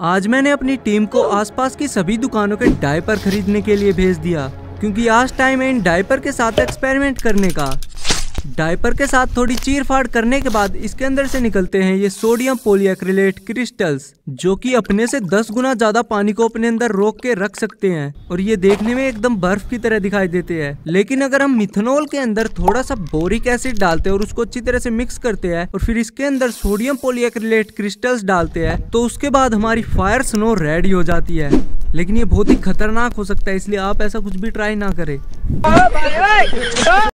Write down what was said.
आज मैंने अपनी टीम को आसपास की सभी दुकानों के डायपर खरीदने के लिए भेज दिया, क्योंकि आज टाइम है इन डायपर के साथ एक्सपेरिमेंट करने का। डायपर के साथ थोड़ी चीर फाड़ करने के बाद इसके अंदर से निकलते हैं ये सोडियम पोलियक्रिलेट क्रिस्टल्स, जो कि अपने से 10 गुना ज़्यादा पानी को अपने अंदर रोक के रख सकते हैं और ये देखने में एकदम बर्फ़ की तरह दिखाई देते हैं। लेकिन अगर हम मिथनॉल के अंदर थोड़ा सा बोरिक एसिड डालते हैं और उसको अच्छी तरह से मिक्स करते हैं और फिर इसके अंदर सोडियम पोलियक्रिलेट क्रिस्टल्स डालते हैं तो उसके बाद हमारी फायर स्नो रेडी हो जाती है। लेकिन ये बहुत ही खतरनाक हो सकता है, इसलिए आप ऐसा कुछ भी ट्राई ना करें।